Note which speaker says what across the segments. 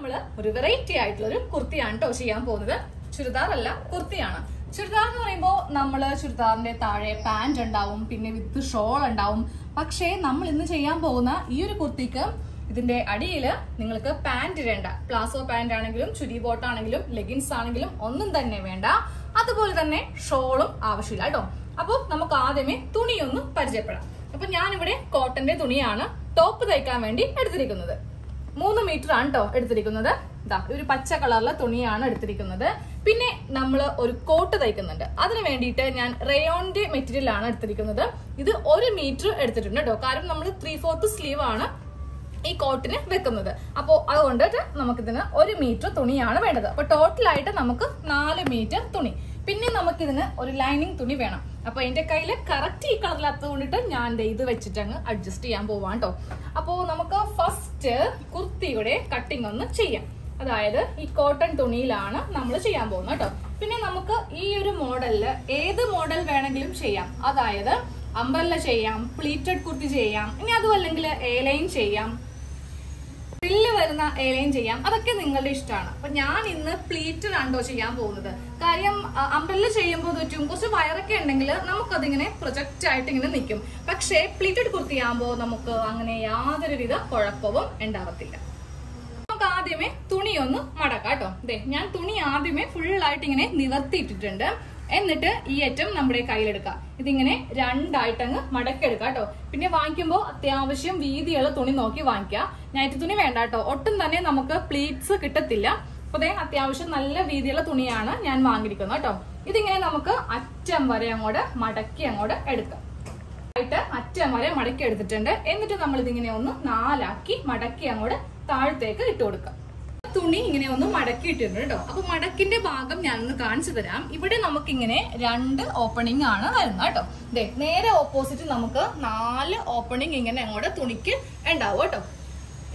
Speaker 1: നമ്മൾ ഒരു വെറൈറ്റി ആയിട്ടുള്ള ഒരു കുർത്തിയാണ് കേട്ടോ ചെയ്യാൻ പോകുന്നത്. ചുരിദാർ അല്ല കുർത്തിയാണ്. ചുരിദാർ എന്ന് പറയുമ്പോൾ നമ്മൾ ചുരിദാറിന്റെ താഴെ പാന്റ് ഉണ്ടാവും പിന്നെ വിത്ത് ഷോൾ ഉണ്ടാവും. പക്ഷേ നമ്മൾ ഇന്ന് ചെയ്യാൻ പോകുന്ന ഈ ഒരു കുർത്തിക്ക് ഇതിന്റെ അടിയിൽ നിങ്ങൾക്ക് പാന്റ് വേണ്ട. പ്ലാസോ പാന്റ് ആണെങ്കിലും ചുരി ബോട്ട് ആണെങ്കിലും ലെഗിൻസ് ആണെങ്കിലും ഒന്നും തന്നെ വേണ്ട. അതുപോലെ തന്നെ ഷോളും ആവശ്യമില്ല കേട്ടോ അപ്പോൾ നമുക്ക് ആദ്യമേ തുണിയൊന്ന് പരിചയപ്പെടാം. അപ്പൊ ഞാനിവിടെ കോട്ടന്റെ തുണിയാണ് ടോപ്പ് തയ്ക്കാൻ വേണ്ടി എടുത്തിരിക്കുന്നത്. മൂന്ന് മീറ്റർ ആണ് കേട്ടോ എടുത്തിരിക്കുന്നത്. ഇതാ ഒരു പച്ച കളറിലെ തുണിയാണ് എടുത്തിരിക്കുന്നത്. പിന്നെ നമ്മൾ ഒരു കോട്ട് തയ്ക്കുന്നുണ്ട്. അതിന് വേണ്ടിയിട്ട് ഞാൻ റയോണിന്റെ മെറ്റീരിയൽ ആണ് എടുത്തിരിക്കുന്നത്. ഇത് ഒരു മീറ്റർ എടുത്തിട്ടുണ്ട് കേട്ടോ കാരണം നമ്മൾ ത്രീ ഫോർത്ത് സ്ലീവ് ആണ് ഈ കോട്ടിന് വെക്കുന്നത്. അപ്പോൾ അതുകൊണ്ട് നമുക്കിതിന് ഒരു മീറ്റർ തുണിയാണ് വേണ്ടത്. അപ്പൊ ടോട്ടലായിട്ട് നമുക്ക് നാല് മീറ്റർ തുണി. പിന്നെ നമുക്കിതിന് ഒരു ലൈനിങ് തുണി വേണം. അപ്പൊ എന്റെ കയ്യിൽ കറക്റ്റ് ഈ കളറിലാത്തത് കൊണ്ടിട്ട് ഞാൻ ഇത് വെച്ചിട്ട് അങ്ങ് അഡ്ജസ്റ്റ് ചെയ്യാൻ പോവാട്ടോ കേട്ടോ അപ്പോൾ നമുക്ക് ഫസ്റ്റ് കുർത്തിയുടെ കട്ടിംഗ് ഒന്ന് ചെയ്യാം. അതായത് ഈ കോട്ടൺ തുണിയിലാണ് നമ്മൾ ചെയ്യാൻ പോകുന്നത് കേട്ടോ. പിന്നെ നമുക്ക് ഈ ഒരു മോഡലിൽ ഏത് മോഡൽ വേണമെങ്കിലും ചെയ്യാം. അതായത് അംബർല ചെയ്യാം പ്ലീറ്റഡ് കുർത്തി ചെയ്യാം ഇനി അതും അല്ലെങ്കിൽ എലൈൻ ചെയ്യാം. വരുന്ന എലൈൻ ചെയ്യാം. അതൊക്കെ നിങ്ങളുടെ ഇഷ്ടമാണ്. അപ്പൊ ഞാൻ ഇന്ന് പ്ലീറ്റഡ് ആണോ ചെയ്യാൻ പോകുന്നത്? കാര്യം അംബ്രല്ല ചെയ്യുമ്പോൾ ചുറ്റും കുറച്ച് വയറൊക്കെ ഉണ്ടെങ്കിൽ നമുക്കതിങ്ങനെ പ്രൊജക്റ്റ് ആയിട്ട് ഇങ്ങനെ നിൽക്കും. പക്ഷേ പ്ലീറ്റഡ് കുർത്തി ആകുമ്പോൾ നമുക്ക് അങ്ങനെ യാതൊരുവിധ കുഴപ്പവും ഉണ്ടാവത്തില്ല. നമുക്ക് ആദ്യമേ തുണി ഒന്ന് മടക്കാം കേട്ടോ. ഞാൻ തുണി ആദ്യമേ ഫുള്ളായിട്ട് ഇങ്ങനെ നിവർത്തിയിട്ടിട്ടുണ്ട്. എന്നിട്ട് ഈ അറ്റം നമ്മുടെ കയ്യിലെടുക്കാം ഇതിങ്ങനെ രണ്ടായിട്ട് അങ്ങ് മടക്കെടുക്കാം കേട്ടോ. പിന്നെ വാങ്ങിക്കുമ്പോൾ അത്യാവശ്യം വീതിയുള്ള തുണി നോക്കി വാങ്ങിക്കുക. നൈറ്റ് തുണി വേണ്ട കേട്ടോ. ഒട്ടും തന്നെ നമുക്ക് പ്ലീറ്റ്സ് കിട്ടത്തില്ല. അപ്പൊ അതേ അത്യാവശ്യം നല്ല വീതിയുള്ള തുണിയാണ് ഞാൻ വാങ്ങിയിരിക്കുന്നത് കേട്ടോ. ഇതിങ്ങനെ നമുക്ക് അറ്റം വരെ അങ്ങോട്ട് മടക്കി അങ്ങോട്ട് എടുക്കാം. ആയിട്ട് അറ്റം വരെ മടക്കി എടുത്തിട്ടുണ്ട് എന്നിട്ട് നമ്മൾ ഇതിങ്ങനെ ഒന്ന് നാലാക്കി മടക്കി അങ്ങോട്ട് താഴത്തേക്ക് ഇട്ട് കൊടുക്കാം. തുണി ഇങ്ങനെ ഒന്ന് മടക്കി ഇട്ടിട്ടുണ്ട് കേട്ടോ. അപ്പൊ മടക്കിന്റെ ഭാഗം ഞാനൊന്ന് കാണിച്ചു തരാം. ഇവിടെ നമുക്ക് ഇങ്ങനെ രണ്ട് ഓപ്പണിംഗ് ആണ് വരുന്നത് കേട്ടോ. ദേ നേരെ ഓപ്പോസിറ്റ് നമുക്ക് നാല് ഓപ്പണിംഗ് ഇങ്ങനെ അങ്ങോട്ട് തുണിക്ക് ഉണ്ടാവും കേട്ടോ.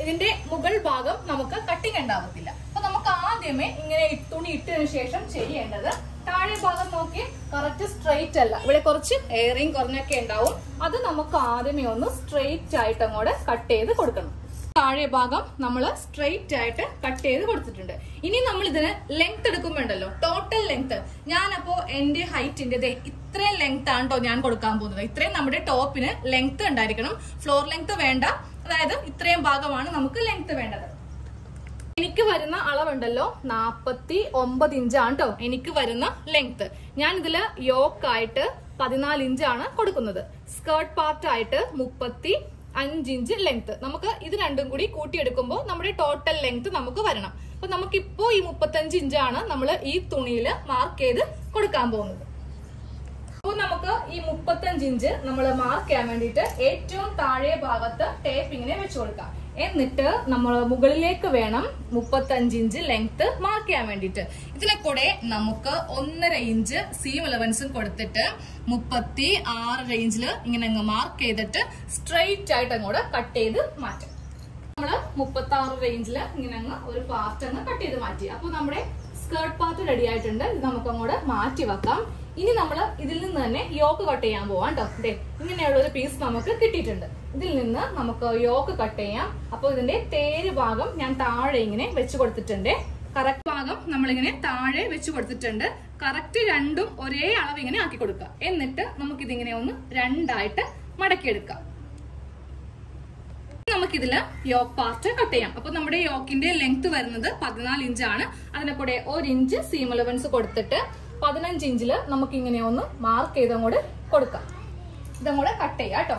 Speaker 1: ഇതിന്റെ മുകൾ ഭാഗം നമുക്ക് കട്ടിങ് ഉണ്ടാവത്തില്ല. അപ്പൊ നമുക്ക് ആദ്യമേ ഇങ്ങനെ തുണി ഇട്ടതിന് ശേഷം ചെയ്യേണ്ടത് താഴെ ഭാഗം നോക്കി കറക്റ്റ് സ്ട്രെയിറ്റ് അല്ല. ഇവിടെ കുറച്ച് എയറിങ് കുറഞ്ഞൊക്കെ ഉണ്ടാവും. അത് നമുക്ക് ആദ്യമേ ഒന്ന് സ്ട്രെയിറ്റ് ആയിട്ട് അങ്ങോട്ട് കട്ട് ചെയ്ത് കൊടുക്കണം. താഴെ ഭാഗം നമ്മൾ സ്ട്രെയിറ്റ് ആയിട്ട് കട്ട് ചെയ്ത് കൊടുത്തിട്ടുണ്ട്. ഇനി നമ്മൾ ഇതിന് ലെങ്ത് എടുക്കുമ്പോണ്ടല്ലോ ടോട്ടൽ ലെങ്ത് ഞാനപ്പോ എന്റെ ഹൈറ്റിന്റെ ഇത്രയും ലെങ്ത് ആണ് കേട്ടോ ഞാൻ കൊടുക്കാൻ പോകുന്നത്. ഇത്രയും നമ്മുടെ ടോപ്പിന് ലെങ്ത് ഉണ്ടായിരിക്കണം. ഫ്ലോർ ലെങ്ത് വേണ്ട. അതായത് ഇത്രയും ഭാഗമാണ് നമുക്ക് ലെങ്ത് വേണ്ടത്. എനിക്ക് വരുന്ന അളവുണ്ടല്ലോ നാപ്പത്തി ഒമ്പത് ഇഞ്ചാണ് കേട്ടോ എനിക്ക് വരുന്ന ലെങ്ത് ഞാൻ ഇതിൽ യോക്കായിട്ട് പതിനാല് ഇഞ്ചാണ് കൊടുക്കുന്നത്. സ്കേർട്ട് പാർട്ട് ആയിട്ട് മുപ്പത്തി അഞ്ച് ഇഞ്ച് ലെങ്ത് നമുക്ക് ഇത് രണ്ടും കൂടി കൂട്ടിയെടുക്കുമ്പോൾ നമ്മുടെ ടോട്ടൽ ലെങ്ത് നമുക്ക് വരണം. അപ്പൊ നമുക്കിപ്പോ ഈ മുപ്പത്തഞ്ച് ഇഞ്ചാണ് നമ്മൾ ഈ തുണിയിൽ മാർക്ക് ചെയ്ത് കൊടുക്കാൻ പോകുന്നത്. അപ്പോൾ നമുക്ക് ഈ മുപ്പത്തഞ്ച് ഇഞ്ച് നമ്മൾ മാർക്ക് ചെയ്യാൻ വേണ്ടിയിട്ട് ഏറ്റവും താഴെ ഭാഗത്ത് ടേപ്പ് ഇങ്ങനെ വെച്ചു കൊടുക്കാം. എന്നിട്ട് നമ്മൾ മുകളിലേക്ക് വേണം മുപ്പത്തഞ്ച് ഇഞ്ച് ലെങ്ത് മാർക്ക് ചെയ്യാൻ വേണ്ടിയിട്ട്. ഇതിലെ കൂടെ നമുക്ക് ഒന്നര ഇഞ്ച് സീം ഇലവൻസും കൊടുത്തിട്ട് മുപ്പത്തി ആറ് റേഞ്ചിൽ ഇങ്ങനെ അങ്ങ് മാർക്ക് ചെയ്തിട്ട് സ്ട്രെയിറ്റ് ആയിട്ട് അങ്ങോട്ട് കട്ട് ചെയ്ത് മാറ്റാം. നമ്മൾ മുപ്പത്തി ആറ് റേഞ്ചിൽ ഇങ്ങനെ അങ്ങ് ഒരു പാർട്ട് അങ്ങ് കട്ട് ചെയ്ത് മാറ്റി. അപ്പൊ നമ്മുടെ സ്കേർട്ട് പാർട്ട് റെഡി ആയിട്ടുണ്ട്. ഇത് നമുക്ക് അങ്ങോട്ട് മാറ്റി വെക്കാം. ഇനി നമ്മൾ ഇതിൽ നിന്ന് തന്നെ യോക്ക് കട്ട് ചെയ്യാൻ പോവാം കേട്ടോ ഇങ്ങനെയുള്ള ഒരു പീസ് നമുക്ക് കിട്ടിയിട്ടുണ്ട്. ഇതിൽ നിന്ന് നമുക്ക് യോക്ക് കട്ട് ചെയ്യാം. അപ്പൊ ഇതിന്റെ തേര് ഭാഗം ഞാൻ താഴെ ഇങ്ങനെ വെച്ച് കൊടുത്തിട്ടുണ്ട്. കറക്റ്റ് ഭാഗം നമ്മളിങ്ങനെ താഴെ വെച്ച് കൊടുത്തിട്ടുണ്ട്. കറക്റ്റ് രണ്ടും ഒരേ അളവ് ഇങ്ങനെ ആക്കി കൊടുക്കുക. എന്നിട്ട് നമുക്കിതിങ്ങനെ ഒന്ന് രണ്ടായിട്ട് മടക്കിയെടുക്കാം. നമുക്കിതിൽ യോക്ക് പാർട്ട് കട്ട് ചെയ്യാം. അപ്പൊ നമ്മുടെ യോക്കിന്റെ ലെങ്ത് വരുന്നത് പതിനാല് ഇഞ്ചാണ് അതിനെ കൂടെ ഒരു ഇഞ്ച് സീം അലവൻസ് കൊടുത്തിട്ട് പതിനഞ്ച് ഇഞ്ചിൽ നമുക്ക് ഇങ്ങനെ ഒന്ന് മാർക്ക് ചെയ്തങ്ങോട്ട് കൊടുക്കാം. ഇതങ്ങോട്ട് കട്ട് ചെയ്യാം കേട്ടോ.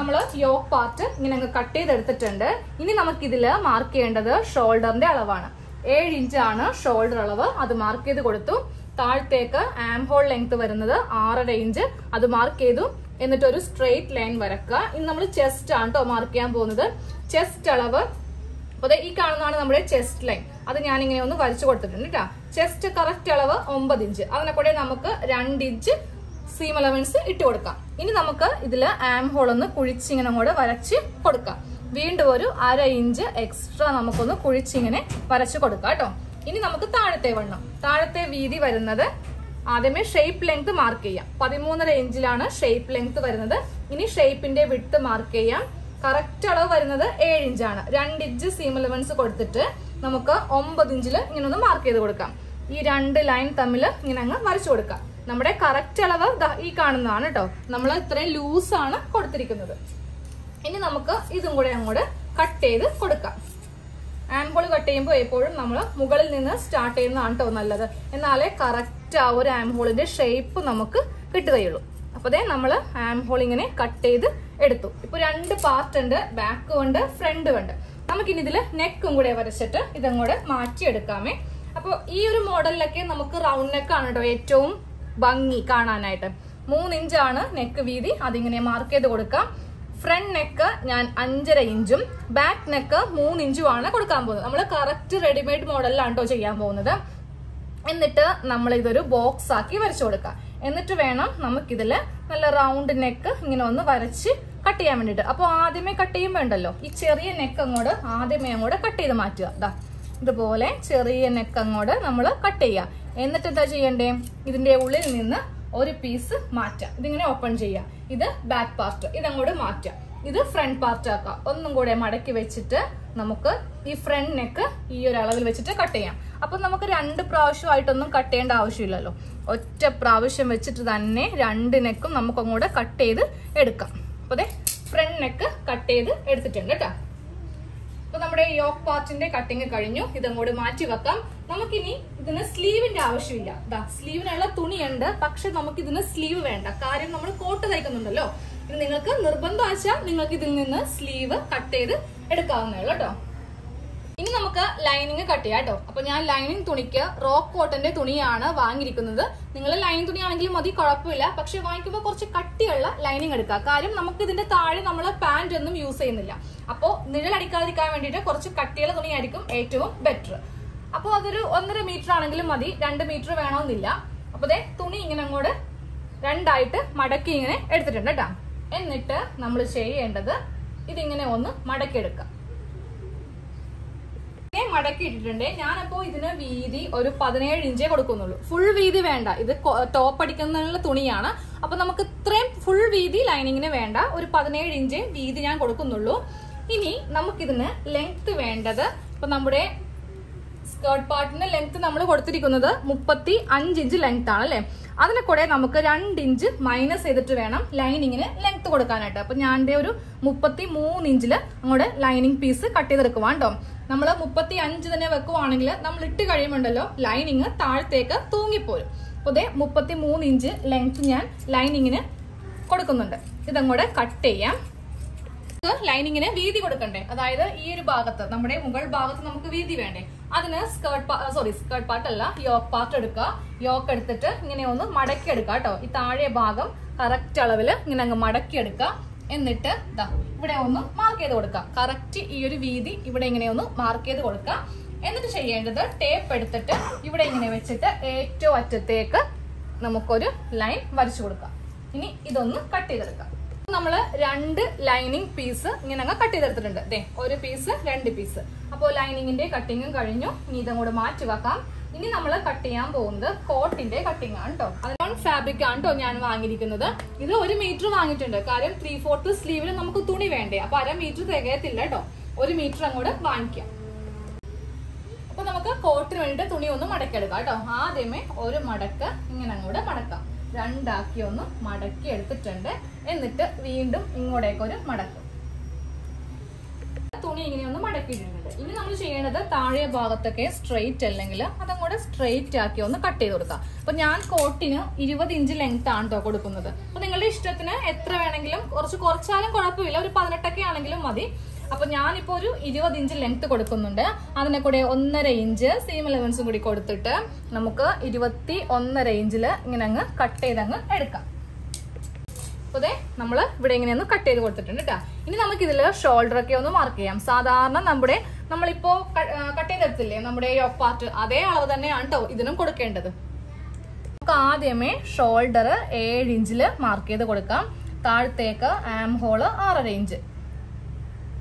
Speaker 1: അതെ യോക്ക് പാർട്ട് ഇങ്ങനെ അങ്ങ് കട്ട് ചെയ്തെടുത്തിട്ടുണ്ട്. ഇനി നമുക്കിതിൽ മാർക്ക് ചെയ്യേണ്ടത് ഷോൾഡറിന്റെ അളവാണ്. ഏഴ് ആണ് ഷോൾഡർ അളവ്. അത് മാർക്ക് ചെയ്ത് കൊടുത്തു. താഴത്തേക്ക് ആം ഹോൾ ലെങ്ത് വരുന്നത് ആറര ഇഞ്ച് അത് മാർക്ക് ചെയ്തു. എന്നിട്ട് ഒരു സ്ട്രെയിറ്റ് ലൈൻ വരക്കുക. ഇനി നമ്മൾ ചെസ്റ്റ് ആണ് കേട്ടോ മാർക്ക് ചെയ്യാൻ പോകുന്നത്. ചെസ്റ്റ് അളവ്. അതെ ഈ കാണുന്നതാണ് നമ്മുടെ ചെസ്റ്റ് ലൈൻ അത് ഞാൻ ഇങ്ങനെ ഒന്ന് വരച്ചു കൊടുത്തിട്ടുണ്ട് കേട്ടോ ചെസ്റ്റ് കറക്റ്റ് അളവ് ഒമ്പത് ഇഞ്ച് അതിനെ കൂടെ നമുക്ക് രണ്ട് ഇഞ്ച് സീം അലവൻസ് ഇട്ട് കൊടുക്കാം. ഇനി നമുക്ക് ഇതിൽ ആം ഹോൾ ഒന്ന് കുഴിച്ചിങ്ങനെ അങ്ങോട്ട് വരച്ച് കൊടുക്കാം. വീണ്ടും ഒരു അര ഇഞ്ച് എക്സ്ട്രാ നമുക്കൊന്ന് കുഴിച്ചിങ്ങനെ വരച്ച് കൊടുക്കാം കേട്ടോ. ഇനി നമുക്ക് താഴത്തെ വണ്ണം. താഴത്തെ വീതി വരുന്നത് ആദ്യമേ ഷേപ്പ് ലെങ്ത് മാർക്ക് ചെയ്യാം. പതിമൂന്നര ഇഞ്ചിലാണ് ഷേപ്പ് ലെങ്ത് വരുന്നത്. ഇനി ഷേപ്പിന്റെ വിട്ട് മാർക്ക് ചെയ്യാം. കറക്റ്റ് അളവ് വരുന്നത് ഏഴ് ഇഞ്ചാണ് രണ്ട് ഇഞ്ച് സീം അലവൻസ് കൊടുത്തിട്ട് നമുക്ക് ഒമ്പത് ഇഞ്ചിൽ ഇങ്ങനെ ഒന്ന് മാർക്ക് ചെയ്ത് കൊടുക്കാം. ഈ രണ്ട് ലൈൻ തമ്മിൽ ഇങ്ങനെ അങ്ങ് വരച്ചു കൊടുക്കാം. നമ്മുടെ കറക്റ്റ് അളവ് ഈ കാണുന്നതാണ് കേട്ടോ നമ്മൾ ഇത്രയും ലൂസ് ആണ് കൊടുത്തിരിക്കുന്നത്. ഇനി നമുക്ക് ഇതും കൂടെ അങ്ങോട്ട് കട്ട് ചെയ്ത് കൊടുക്കാം. ആംഹോൾ കട്ട് ചെയ്യുമ്പോൾ എപ്പോഴും നമ്മൾ മുകളിൽ നിന്ന് സ്റ്റാർട്ട് ചെയ്യുന്നതാണ് കേട്ടോ നല്ലത്. എന്നാലേ കറക്റ്റ് ആ ഒരു ആംഹോളിന്റെ ഷേപ്പ് നമുക്ക് കിട്ടുകയുള്ളൂ. അപ്പൊ ദേ നമ്മൾ ആംഹോൾ ഇങ്ങനെ കട്ട് ചെയ്ത് എടുത്തു. ഇപ്പൊ രണ്ട് പാർട്ട് ഉണ്ട് ബാക്കും ഉണ്ട് ഫ്രണ്ടും ഉണ്ട്. നമുക്കിനി ഇതിൽ നെക്കും കൂടെ വരച്ചിട്ട് ഇതങ്ങോട്ട് മാറ്റിയെടുക്കാമേ. അപ്പോൾ ഈ ഒരു മോഡലിലൊക്കെ നമുക്ക് റൗണ്ട് നെക്കാണ് കേട്ടോ ഏറ്റവും ഭംഗി കാണാനായിട്ട്. മൂന്ന് ഇഞ്ചാണ് നെക്ക് വീതി. അതിങ്ങനെ മാർക്ക് ചെയ്ത് കൊടുക്കാം. ഫ്രണ്ട് നെക്ക് ഞാൻ അഞ്ചര ഇഞ്ചും ബാക്ക് നെക്ക് മൂന്ന് ഇഞ്ചുമാണ് കൊടുക്കാൻ പോകുന്നത്. നമ്മൾ കറക്റ്റ് റെഡിമെയ്ഡ് മോഡലിലാണ് കേട്ടോ ചെയ്യാൻ പോകുന്നത്. എന്നിട്ട് നമ്മൾ ഇതൊരു ബോക്സ് ആക്കി വരച്ചു കൊടുക്കാം എന്നിട്ട് വേണം നമുക്കിതിൽ നല്ല റൗണ്ട് നെക്ക് ഇങ്ങനെ ഒന്ന് വരച്ച് കട്ട് ചെയ്യാൻ വേണ്ടിയിട്ട്. അപ്പോൾ ആദ്യമേ കട്ട് ചെയ്യുമ്പോൾ ഉണ്ടല്ലോ ഈ ചെറിയ നെക്ക് അങ്ങോട്ട് ആദ്യമേ അങ്ങോട്ട് കട്ട് ചെയ്ത് മാറ്റുക. ദാ ഇതുപോലെ ചെറിയ നെക്ക് അങ്ങോട്ട് നമ്മൾ കട്ട് ചെയ്യുക. എന്നിട്ട് എന്താ ചെയ്യണ്ടേ? ഇതിന്റെ ഉള്ളിൽ നിന്ന് ഒരു പീസ് മാറ്റാം. ഇതിങ്ങനെ ഓപ്പൺ ചെയ്യാം. ഇത് ബാക്ക് പാർട്ട് ഇതങ്ങോട്ട് മാറ്റാം. ഇത് ഫ്രണ്ട് പാർട്ട് ആക്കാം. ഒന്നും കൂടെ മടക്കി വെച്ചിട്ട് നമുക്ക് ഈ ഫ്രണ്ട് നെക്ക് ഈ ഒരു അളവിൽ വെച്ചിട്ട് കട്ട് ചെയ്യാം. അപ്പൊ നമുക്ക് രണ്ട് പ്രാവശ്യമായിട്ടൊന്നും കട്ട് ചെയ്യേണ്ട ആവശ്യമില്ലല്ലോ. ഒറ്റ പ്രാവശ്യം വെച്ചിട്ട് തന്നെ രണ്ട് നെക്കും നമുക്ക് അങ്ങോട്ട് കട്ട് ചെയ്ത് എടുക്കാം. അപ്പോൾ ഫ്രണ്ട് നെക്ക് കട്ട് ചെയ്ത് എടുത്തിട്ടുണ്ട് കേട്ടോ. അപ്പൊ നമ്മുടെ യോക്ക് പാർട്ടിന്റെ കട്ടിങ് കഴിഞ്ഞു. ഇതങ്ങോട്ട് മാറ്റി വെക്കാം. നമുക്കിനി ഇതിന് സ്ലീവിന്റെ ആവശ്യമില്ല. ദാ സ്ലീവിനുള്ള തുണിയുണ്ട്. പക്ഷെ നമുക്ക് ഇതിന് സ്ലീവ് വേണ്ട. കാര്യം നമ്മൾ കോട്ട് തയ്ക്കുന്നുണ്ടല്ലോ. ഇത് നിങ്ങൾക്ക് നിർബന്ധം വെച്ചാൽ നിങ്ങൾക്ക് ഇതിൽ നിന്ന് സ്ലീവ് കട്ട് ചെയ്ത് എടുക്കാവുന്നേ ഉള്ളൂ കേട്ടോ. ഇനി നമുക്ക് ലൈനിങ് കട്ട് ചെയ്യാം കേട്ടോ. അപ്പൊ ഞാൻ ലൈനിങ് തുണിക്ക് റോക്ക് കോട്ടന്റെ തുണിയാണ് വാങ്ങിയിരിക്കുന്നത്. നിങ്ങൾ ലൈനിങ് തുണിയാണെങ്കിലും മതി കുഴപ്പമില്ല. പക്ഷെ വാങ്ങിക്കുമ്പോൾ കുറച്ച് കട്ടിയുള്ള ലൈനിങ് എടുക്കുക കാര്യം നമുക്ക് ഇതിന്റെ താഴെ നമ്മൾ പാന്റ് ഒന്നും യൂസ് ചെയ്യുന്നില്ല. അപ്പോൾ നിഴലടിക്കാതിരിക്കാൻ വേണ്ടിയിട്ട് കുറച്ച് കട്ടിയുള്ള തുണിയായിരിക്കും ഏറ്റവും ബെറ്റർ അപ്പോൾ അതൊരു ഒന്നര മീറ്റർ ആണെങ്കിലും മതി രണ്ട് മീറ്റർ വേണമെന്നില്ല. അപ്പൊ ദേ തുണി ഇങ്ങനെ അങ്ങോട്ട് രണ്ടായിട്ട് മടക്കി ഇങ്ങനെ എടുത്തിട്ടുണ്ട് കേട്ടോ. എന്നിട്ട് നമ്മൾ ചെയ്യേണ്ടത് ഇതിങ്ങനെ ഒന്ന് മടക്കിയെടുക്കാം. മടക്കി ഇട്ടിട്ടുണ്ട്. ഞാനപ്പോ ഇതിന് വീതി ഒരു പതിനേഴ് ഇഞ്ചേ കൊടുക്കുന്നുള്ളൂ. ഫുൾ വീതി വേണ്ട. ഇത് ടോപ്പ് അടിക്കുന്നതിനുള്ള തുണിയാണ്. അപ്പൊ നമുക്ക് ഇത്രയും ഫുൾ വീതി ലൈനിങ്ങിന് വേണ്ട. ഒരു പതിനേഴ് ഇഞ്ച് വീതി ഞാൻ കൊടുക്കുന്നുള്ളൂ. ഇനി നമുക്കിതിന് ലെങ്ത് വേണ്ടത്. ഇപ്പൊ നമ്മുടെ സ്കേർട്ട് പാർട്ടിന്റെ ലെങ്ത് നമ്മൾ കൊടുത്തിരിക്കുന്നത് മുപ്പത്തി അഞ്ച് ഇഞ്ച് ലെങ്ത് ആണ് അല്ലെ? അതിനെ കൂടെ നമുക്ക് രണ്ട് ഇഞ്ച് മൈനസ് ചെയ്തിട്ട് വേണം ലൈനിങ്ങിന് ലെങ്ത് കൊടുക്കാനായിട്ട്. അപ്പൊ ഞാൻ ഒരു മുപ്പത്തി മൂന്ന് ഇഞ്ചിൽ അങ്ങോട്ട് ലൈനിങ് പീസ് കട്ട് ചെയ്തെടുക്കുവാണ്ടോ നമ്മൾ മുപ്പത്തി അഞ്ച് തന്നെ വെക്കുവാണെങ്കിൽ നമ്മൾ ഇട്ട് കഴിയുമ്പോണ്ടല്ലോ ലൈനിങ് താഴത്തേക്ക് തൂങ്ങിപ്പോരും. അപ്പോൾ ഇതേ മുപ്പത്തി മൂന്ന് ഇഞ്ച് ലെങ്ത് ഞാൻ ലൈനിങ്ങിന് കൊടുക്കുന്നുണ്ട്. ഇതങ്ങോട്ട് കട്ട് ചെയ്യാം. ലൈനിങ്ങിന് വീതി കൊടുക്കണ്ടേ? അതായത് ഈ ഒരു ഭാഗത്ത് നമ്മുടെ മുകൾ ഭാഗത്ത് നമുക്ക് വീതി വേണ്ടേ? അതിന് സ്കേർട്ട് സോറി സ്കേർട്ട് പാർട്ട് അല്ല യോക്ക് പാർട്ട് എടുക്കുക. യോക്ക് എടുത്തിട്ട് ഇങ്ങനെ ഒന്ന് മടക്കി എടുക്കുക കേട്ടോ. ഈ താഴെ ഭാഗം കറക്റ്റ് അളവിൽ ഇങ്ങനെ അങ്ങ് മടക്കി എടുക്കുക എന്നിട്ട് ഇതാ ഇവിടെ ഒന്ന് മാർക്ക് ചെയ്ത് കൊടുക്കാം. കറക്റ്റ് ഈ ഒരു വീതി ഇവിടെ ഇങ്ങനെ ഒന്ന് മാർക്ക് ചെയ്ത് കൊടുക്കാം. എന്നിട്ട് ചെയ്യേണ്ടത് ടേപ്പ് എടുത്തിട്ട് ഇവിടെ ഇങ്ങനെ വെച്ചിട്ട് ഏറ്റവും അറ്റത്തേക്ക് നമുക്കൊരു ലൈൻ വരച്ചു കൊടുക്കാം. ഇനി ഇതൊന്ന് കട്ട് ചെയ്തെടുക്കാം. നമ്മൾ രണ്ട് ലൈനിങ് പീസ് ഇങ്ങനെ അങ്ങ് കട്ട് ചെയ്തെടുത്തിട്ടുണ്ട്. ദേ ഒരു പീസ് രണ്ട് പീസ് അപ്പോൾ ലൈനിങ്ങിന്റെ കട്ടിങ്ങും കഴിഞ്ഞു. ഇനി ഇതും കൂടെ മാറ്റി വെക്കാം. ഇനി നമ്മൾ കട്ട് ചെയ്യാൻ പോകുന്നത് കോട്ടിന്റെ കട്ടിങ് ആണ് കേട്ടോ അതിനോൺ ഫാബ്രിക് ആണ് കേട്ടോ ഞാൻ വാങ്ങിയിരിക്കുന്നത്. ഇത് ഒരു മീറ്റർ വാങ്ങിയിട്ടുണ്ട്. കാര്യം ത്രീ ഫോർത്ത് സ്ലീവിൽ നമുക്ക് തുണി വേണ്ടേ. അപ്പൊ അര മീറ്റർ തികയത്തില്ല കേട്ടോ ഒരു മീറ്റർ അങ്ങോട്ട് വാങ്ങിക്കാം. അപ്പൊ നമുക്ക് കോട്ടിന് വേണ്ടിയിട്ട് തുണി ഒന്ന് മടക്കിയെടുക്കാം കേട്ടോ ആദ്യമേ ഒരു മടക്ക് ഇങ്ങനെ അങ്ങോട്ട് മടക്കാം. രണ്ടാക്കി ഒന്ന് മടക്കി എടുത്തിട്ടുണ്ട് എന്നിട്ട് വീണ്ടും ഇങ്ങോട്ടേക്ക് ഒരു മടക്കും. തുണി ഇങ്ങനെ ഒന്ന് മടക്കിയിട്ടുണ്ട്. ഇനി നമ്മൾ ചെയ്യേണ്ടത് താഴെ ഭാഗത്തൊക്കെ സ്ട്രെയിറ്റ് അല്ലെങ്കിൽ അതങ്ങോട്ട് സ്ട്രെയിറ്റ് ആക്കി ഒന്ന് കട്ട് ചെയ്ത് കൊടുക്കുക അപ്പൊ ഞാൻ കോട്ടിന് ഇരുപത് ഇഞ്ച് ലെങ്ത് ആണ് കേട്ടോ കൊടുക്കുന്നത്. അപ്പൊ നിങ്ങളുടെ ഇഷ്ടത്തിന് എത്ര വേണമെങ്കിലും കുറച്ച് കുറച്ചാലും കുഴപ്പമില്ല. ഒരു പതിനെട്ടൊക്കെ ആണെങ്കിലും മതി. അപ്പൊ ഞാനിപ്പോ ഒരു ഇരുപത് ഇഞ്ച് ലെങ്ത് കൊടുക്കുന്നുണ്ട്. അതിനെ കൂടെ ഒന്നര ഇഞ്ച് സീം ഇലവൻസും കൂടി കൊടുത്തിട്ട് നമുക്ക് ഇരുപത്തി ഒന്നര ഇഞ്ചിൽ ഇങ്ങനെ അങ്ങ് കട്ട് ചെയ്തങ്ങ് എടുക്കാം. അപ്പൊ ദേ നമ്മൾ ഇവിടെ ഇങ്ങനെ ഒന്ന് കട്ട് ചെയ്ത് കൊടുത്തിട്ടുണ്ട് കേട്ടോ ഇനി നമുക്ക് ഇതിൽ ഷോൾഡർ ഒക്കെ ഒന്ന് മാർക്ക് ചെയ്യാം. സാധാരണ നമ്മുടെ നമ്മളിപ്പോ കട്ട് ചെയ്തെടുത്തില്ലേ നമ്മുടെ ഈ പാർട്ട് അതേ അളവ് തന്നെയാണ് കേട്ടോ ഇതിനും കൊടുക്കേണ്ടത്. നമുക്ക് ആദ്യമേ ഷോൾഡർ ഏഴ് ഇഞ്ചിൽ മാർക്ക് ചെയ്ത് കൊടുക്കാം. താഴത്തേക്ക് ആം ഹോൾ ആറര ഇഞ്ച്.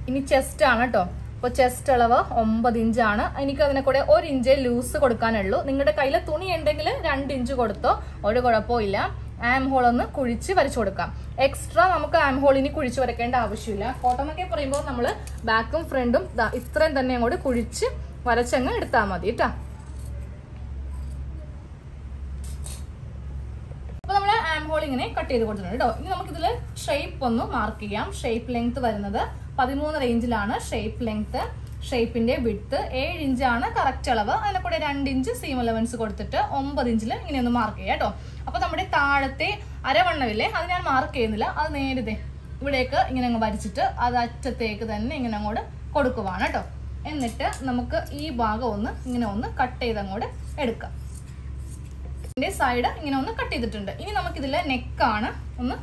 Speaker 1: ഇനി ചെസ്റ്റ് ആണ് കേട്ടോ അപ്പോൾ ചെസ്റ്റ് അളവ് ഒമ്പത് ഇഞ്ചാണ്. എനിക്ക് അതിനെ കൂടെ ഒരു ഇഞ്ച് ലൂസ് കൊടുക്കാനുള്ളൂ. നിങ്ങളുടെ കയ്യിൽ തുണി ഉണ്ടെങ്കിൽ രണ്ട് ഇഞ്ച് കൊടുത്തോ? ഒരു കുഴപ്പമില്ല ആം ഹോൾ ഒന്ന് കുഴിച്ച് വരച്ചു കൊടുക്കാം. എക്സ്ട്രാ നമുക്ക് ആം ഹോൾ ഇനി കുഴിച്ച് വരയ്ക്കേണ്ട ആവശ്യമില്ല. കോട്ടൺ ഒക്കെ പറയുമ്പോൾ നമ്മൾ ബാക്കും ഫ്രണ്ടും ഇത്രയും തന്നെ അങ്ങോട്ട് കുഴിച്ച് വരച്ചങ്ങ് എടുത്താൽ മതി കേട്ടോ അപ്പൊ നമ്മൾ ആം ഹോൾ ഇങ്ങനെ കട്ട് ചെയ്ത് കൊടുത്തിട്ടുണ്ട് കേട്ടോ ഇനി നമുക്കിതിൽ ഷേപ്പ് ഒന്ന് മാർക്ക് ചെയ്യാം. ഷേപ്പ് ലെങ്ത് വരുന്നത് പതിമൂന്ന് റേഞ്ചിലാണ് ഷേപ്പ് ലെങ്ത് ഷേപ്പിന്റെ വിഡ്ത്ത് ഏഴ് ഇഞ്ചാണ് കറക്റ്റ് അളവ്. അതിനെ കൂടെ രണ്ട് ഇഞ്ച് സീം അലവൻസ് കൊടുത്തിട്ട് ഒമ്പത് ഇഞ്ചിൽ ഇങ്ങനെ ഒന്ന് മാർക്ക് ചെയ്യാം കേട്ടോ അപ്പൊ നമ്മുടെ താഴത്തെ അരവണ്ണമില്ലേ അത് ഞാൻ മാർക്ക് ചെയ്യുന്നില്ല. അത് നേരത്തെ ഇവിടേക്ക് ഇങ്ങനെ അങ്ങ് വരച്ചിട്ട് അത് അറ്റത്തേക്ക് തന്നെ ഇങ്ങനെ അങ്ങോട്ട് കൊടുക്കുവാണ് കേട്ടോ. എന്നിട്ട് നമുക്ക് ഈ ഭാഗം ഒന്ന് ഇങ്ങനെ ഒന്ന് കട്ട് ചെയ്ത് അങ്ങോട്ട് എടുക്കാം. ഇതിന്റെ സൈഡ് ഇങ്ങനെ ഒന്ന് കട്ട് ചെയ്തിട്ടുണ്ട്. ഇനി നമുക്കിതിലെ നെക്കാണ് ഒന്ന്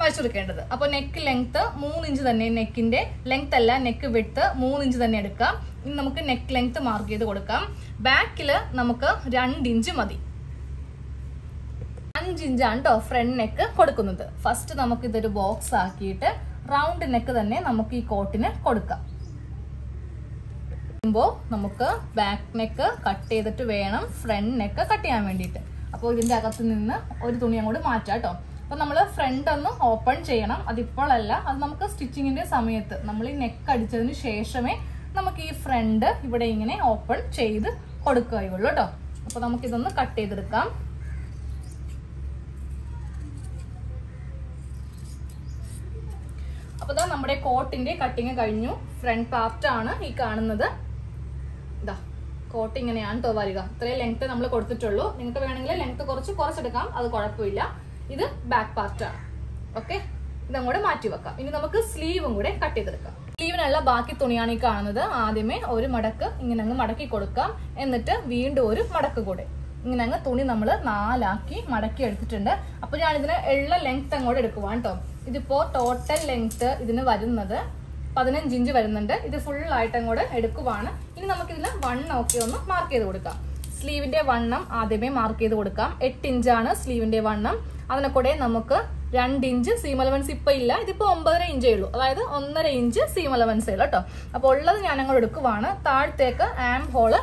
Speaker 1: വരച്ചെടുക്കേണ്ടത് അപ്പോൾ നെക്ക് ലെങ്ത്ത് മൂന്ന് ഇഞ്ച് തന്നെ നെക്കിന്റെ ലെങ്ത് അല്ല നെക്ക് വിട്ട് മൂന്ന് ഇഞ്ച് തന്നെ എടുക്കാം. ഇനി നമുക്ക് നെക്ക് ലെങ്ത്ത് മാർക്ക് ചെയ്ത് കൊടുക്കാം. ബാക്കിൽ നമുക്ക് രണ്ട് ഇഞ്ച് മതി. അഞ്ച് ഇഞ്ചാണ് കേട്ടോ ഫ്രണ്ട് നെക്ക് കൊടുക്കുന്നത്. ഫസ്റ്റ് നമുക്ക് ഇതൊരു ബോക്സ് ആക്കിയിട്ട് റൗണ്ട് നെക്ക് തന്നെ നമുക്ക് ഈ കോട്ടിന് കൊടുക്കാം. നമുക്ക് ബാക്ക് നെക്ക് കട്ട് ചെയ്തിട്ട് വേണം ഫ്രണ്ട് നെക്ക് കട്ട് ചെയ്യാൻ വേണ്ടിയിട്ട്. അപ്പോൾ ഇതിന്റെ അകത്ത് നിന്ന് ഒരു തുണി അങ്ങോട്ട് മാറ്റാം കേട്ടോ. അപ്പോൾ നമ്മൾ ഫ്രണ്ട് ഒന്ന് ഓപ്പൺ ചെയ്യണം. അതിപ്പോഴല്ല അത് നമുക്ക് സ്റ്റിച്ചിങ്ങിന്റെ സമയത്ത് നമ്മൾ ഈ നെക്ക് അടിച്ചതിന് ശേഷമേ നമുക്ക് ഈ ഫ്രണ്ട് ഇവിടെ ഇങ്ങനെ ഓപ്പൺ ചെയ്ത് കൊടുക്കുകയുള്ളൂ കേട്ടോ. അപ്പോൾ നമുക്കിതൊന്ന് കട്ട് ചെയ്തെടുക്കാം അപ്പൊ ഇതാ നമ്മുടെ കോട്ടിന്റെ കട്ടിങ് കഴിഞ്ഞു. ഫ്രണ്ട് പാർട്ട് ആണ് ഈ കാണുന്നത്. ഇതാ കോട്ട് ഇങ്ങനെയാണ് കേട്ടോ ഇത്രയും ലെങ്ത് നമ്മൾ കൊടുത്തിട്ടുള്ളൂ. നിങ്ങൾക്ക് വേണമെങ്കിൽ ലെങ്ത് കുറച്ച് കുറച്ചെടുക്കാം. അത് കുഴപ്പമില്ല. ഇത് ബാക്ക് പാർട്ടാണ് ഓക്കെ ഇതങ്ങോട്ട് മാറ്റി വെക്കാം. ഇനി നമുക്ക് സ്ലീവും കൂടെ കട്ട് ചെയ്തെടുക്കാം. സ്ലീവിനുള്ള ബാക്കി തുണിയാണ് ഈ കാണുന്നത്. ആദ്യമേ ഒരു മടക്ക് ഇങ്ങനെ അങ്ങ് മടക്കി കൊടുക്കാം. എന്നിട്ട് വീണ്ടും ഒരു മടക്ക് കൂടെ. ഇങ്ങനെ അങ്ങ് തുണി നമ്മൾ നാലാക്കി മടക്കി എടുത്തിട്ടുണ്ട്. അപ്പൊ ഞാൻ ഇതിന് ഉള്ള ലെങ്ത് അങ്ങോട്ട് എടുക്കുവാണ് ഇതിപ്പോ ടോട്ടൽ ലെങ്ത് ഇതിന് വരുന്നത് പതിനഞ്ച് ഇഞ്ച് വരുന്നുണ്ട്. ഇത് ഫുൾ ആയിട്ട് അങ്ങോട്ട് എടുക്കുവാണ്. ഇനി നമുക്ക് ഇതിന് വണ്ണം ഒക്കെ ഒന്ന് മാർക്ക് ചെയ്ത് കൊടുക്കാം. സ്ലീവിന്റെ വണ്ണം ആദ്യമേ മാർക്ക് ചെയ്ത് കൊടുക്കാം. എട്ട് ഇഞ്ചാണ് സ്ലീവിന്റെ വണ്ണം. അതിനെ കൂടെ നമുക്ക് രണ്ട് ഇഞ്ച് സീം അലവൻസ് ഇപ്പൊ ഇല്ല. ഇതിപ്പോ ഒമ്പതര ഇഞ്ചേ ഉള്ളൂ. അതായത് ഒന്നര ഇഞ്ച് സീം അലവൻസേ ഉള്ളൂ കേട്ടോ അപ്പോൾ ഉള്ളത് ഞാൻ അങ്ങോട്ട് എടുക്കുവാണ്. താഴത്തേക്ക് ആം ഹോൾ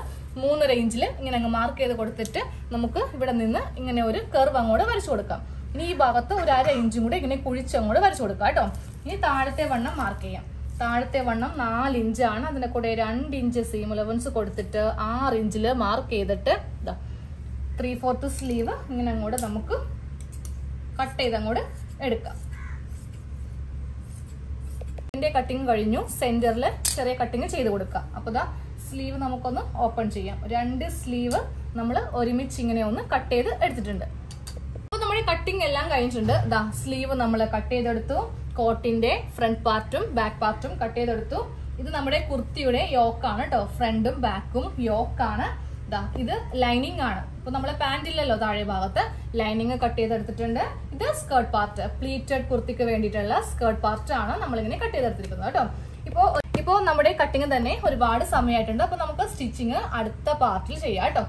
Speaker 1: മൂന്നര ഇഞ്ചിൽ ഇങ്ങനെ അങ്ങ് മാർക്ക് ചെയ്ത് കൊടുത്തിട്ട് നമുക്ക് ഇവിടെ നിന്ന് ഇങ്ങനെ ഒരു കർവ് അങ്ങോട്ട് വരച്ചു കൊടുക്കാം. ഇനി ഈ ഭാഗത്ത് ഒരു അര ഇഞ്ചും കൂടെ ഇങ്ങനെ കുഴിച്ച് അങ്ങോട്ട് വരച്ചു കൊടുക്കുക കേട്ടോ. ഇനി താഴത്തെ വണ്ണം മാർക്ക് ചെയ്യാം. താഴത്തെ വണ്ണം നാല് ഇഞ്ചാണ്. അതിന്റെ കൂടെ രണ്ട് ഇഞ്ച് സീം അലവൻസ് കൊടുത്തിട്ട് ആറ് ഇഞ്ചിൽ മാർക്ക് ചെയ്തിട്ട് ഇതാ ത്രീ ഫോർത്ത് സ്ലീവ് ഇങ്ങനെ അങ്ങോട്ട് നമുക്ക് കട്ട് ചെയ്ത് അങ്ങോട്ട് എടുക്കാം. ഇതിന്റെ കട്ടിങ് കഴിഞ്ഞു. സെന്ററിൽ ചെറിയ കട്ടിങ് ചെയ്ത് കൊടുക്കാം. അപ്പോൾ ഇതാ സ്ലീവ് നമുക്കൊന്ന് ഓപ്പൺ ചെയ്യാം. രണ്ട് സ്ലീവ് നമ്മൾ ഒരുമിച്ച് ഇങ്ങനെ ഒന്ന് കട്ട് ചെയ്ത് എടുത്തിട്ടുണ്ട്. കട്ടിങ് എല്ലാം കഴിഞ്ഞിട്ടുണ്ട്. ദാ സ്ലീവ് നമ്മൾ കട്ട് ചെയ്തെടുത്തു. കോട്ടിന്റെ ഫ്രണ്ട് പാർട്ടും ബാക്ക് പാർട്ടും കട്ട് ചെയ്തെടുത്തു. ഇത് നമ്മുടെ കുർത്തിയുടെ യോക്കാണ് കേട്ടോ ഫ്രണ്ടും ബാക്കും യോക്കാണ് ദാ ഇത് ലൈനിങ് ആണ്. ഇപ്പൊ നമ്മളെ പാന്റ് ഇല്ലല്ലോ താഴെ ഭാഗത്ത്. ലൈനിങ് കട്ട് ചെയ്തെടുത്തിട്ടുണ്ട്. ഇത് സ്കേർട്ട് പാർട്ട് പ്ലീറ്റഡ് കുർത്തിക്ക് വേണ്ടിയിട്ടുള്ള സ്കേർട്ട് പാർട്ട് ആണ് നമ്മളിങ്ങനെ കട്ട് ചെയ്തെടുത്തിരിക്കുന്നത് കേട്ടോ ഇപ്പോ ഇപ്പോ നമ്മുടെ കട്ടിങ് തന്നെ ഒരുപാട് സമയമായിട്ടുണ്ട് അപ്പൊ നമുക്ക് സ്റ്റിച്ചിങ് അടുത്ത പാർട്ടിൽ ചെയ്യാം കേട്ടോ